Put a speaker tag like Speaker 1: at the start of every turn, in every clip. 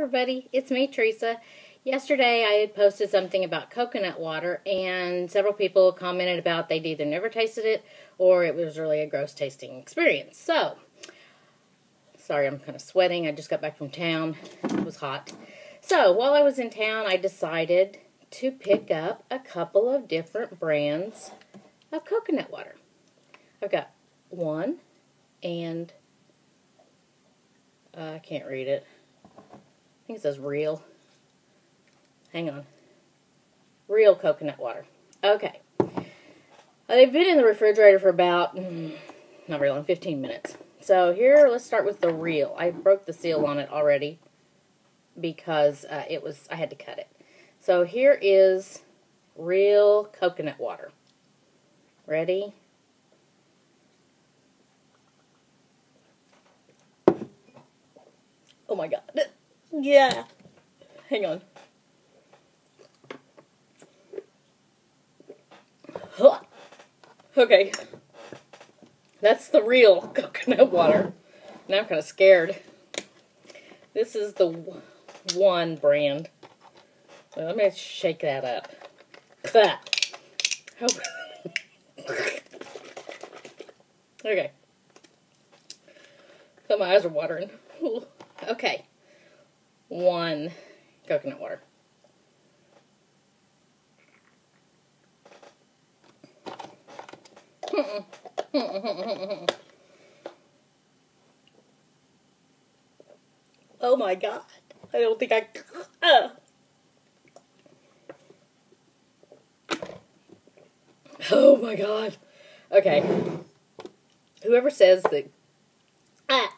Speaker 1: everybody, it's me, Teresa. Yesterday I had posted something about coconut water and several people commented about they'd either never tasted it or it was really a gross tasting experience. So, sorry I'm kind of sweating. I just got back from town. It was hot. So, while I was in town, I decided to pick up a couple of different brands of coconut water. I've got one and uh, I can't read it think it says real. Hang on. Real coconut water. Okay. Uh, they've been in the refrigerator for about, mm, not very long, 15 minutes. So here, let's start with the real. I broke the seal on it already because uh, it was, I had to cut it. So here is real coconut water. Ready? Oh my god. Yeah. Hang on. Okay. That's the real coconut water. Now I'm kind of scared. This is the one brand. Let me shake that up. okay. So my eyes are watering. Okay one coconut water. oh my god. I don't think I. Uh. Oh my god. Okay. Whoever says that ah,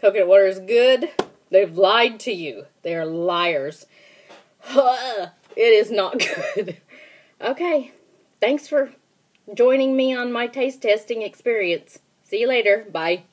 Speaker 1: coconut water is good They've lied to you. They are liars. it is not good. okay. Thanks for joining me on my taste testing experience. See you later. Bye.